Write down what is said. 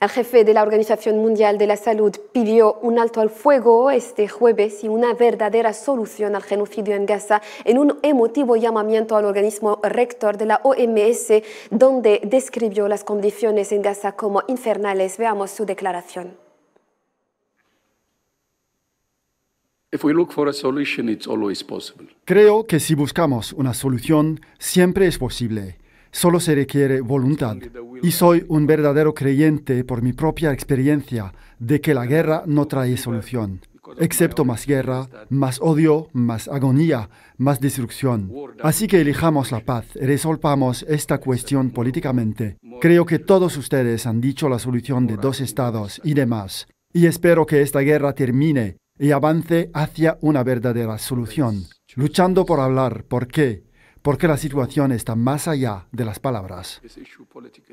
El jefe de la Organización Mundial de la Salud pidió un alto al fuego este jueves y una verdadera solución al genocidio en Gaza en un emotivo llamamiento al organismo rector de la OMS, donde describió las condiciones en Gaza como infernales. Veamos su declaración. Creo que si buscamos una solución, siempre es posible. Solo se requiere voluntad. Y soy un verdadero creyente por mi propia experiencia de que la guerra no trae solución, excepto más guerra, más odio, más agonía, más destrucción. Así que elijamos la paz, resolvamos esta cuestión políticamente. Creo que todos ustedes han dicho la solución de dos estados y demás. Y espero que esta guerra termine y avance hacia una verdadera solución, luchando por hablar. ¿Por qué? porque la situación está más allá de las palabras.